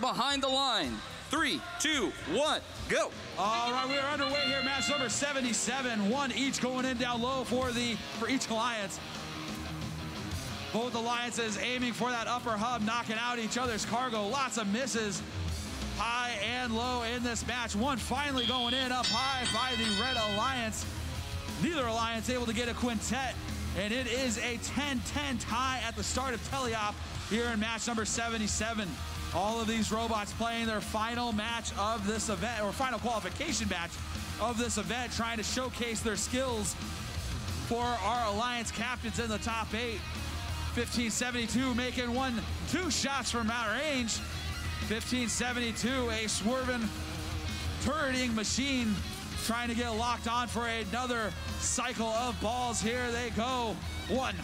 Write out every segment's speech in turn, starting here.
behind the line. Three, two, one, go. All right, we are underway here. Match number 77. One each going in down low for the for each alliance. Both alliances aiming for that upper hub, knocking out each other's cargo. Lots of misses, high and low in this match. One finally going in up high by the Red Alliance. Neither alliance able to get a quintet, and it is a 10-10 tie at the start of Teleop here in match number 77. All of these robots playing their final match of this event, or final qualification match of this event, trying to showcase their skills for our Alliance captains in the top eight. 1572 making one, two shots from out range. 1572, a swerving, turreting machine trying to get locked on for another cycle of balls. Here they go. One,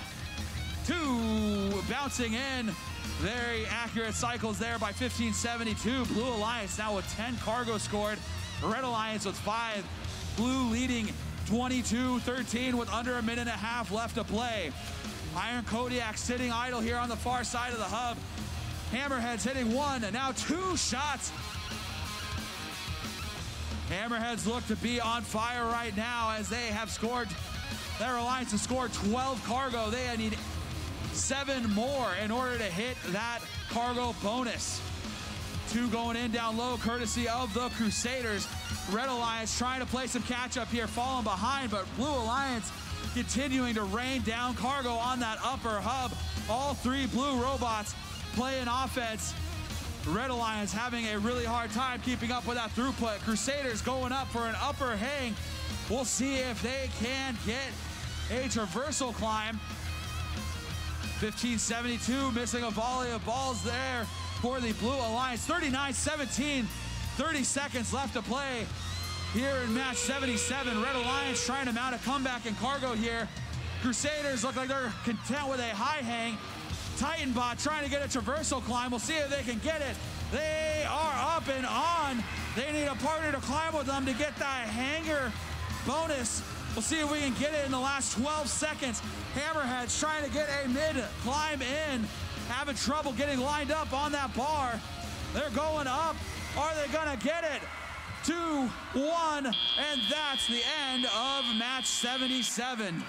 two, bouncing in. Very accurate cycles there by 1572. Blue Alliance now with 10 cargo scored. Red Alliance with five. Blue leading 22-13 with under a minute and a half left to play. Iron Kodiak sitting idle here on the far side of the hub. Hammerheads hitting one and now two shots. Hammerheads look to be on fire right now as they have scored. Their alliance has scored 12 cargo. They need seven more in order to hit that cargo bonus. Two going in down low, courtesy of the Crusaders. Red Alliance trying to play some catch up here, falling behind, but Blue Alliance continuing to rain down cargo on that upper hub. All three blue robots playing offense. Red Alliance having a really hard time keeping up with that throughput. Crusaders going up for an upper hang. We'll see if they can get a traversal climb. 1572 missing a volley of balls there for the Blue Alliance. 39-17, 30 seconds left to play here in match 77. Red Alliance trying to mount a comeback in cargo here. Crusaders look like they're content with a high hang. Titanbot trying to get a traversal climb. We'll see if they can get it. They are up and on. They need a partner to climb with them to get that hanger bonus. We'll see if we can get it in the last 12 seconds. Hammerheads trying to get a mid climb in, having trouble getting lined up on that bar. They're going up. Are they gonna get it? Two, one, and that's the end of match 77.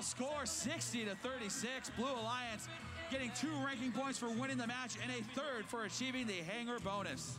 Final score 60 to 36. Blue Alliance getting two ranking points for winning the match and a third for achieving the hanger bonus.